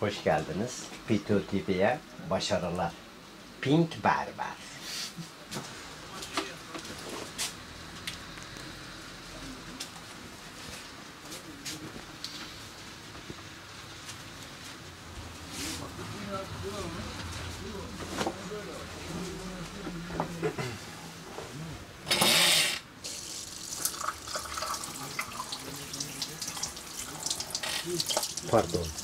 Hoş geldiniz. Pito TV'ye başarılar. Pink Berber.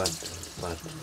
慢点慢点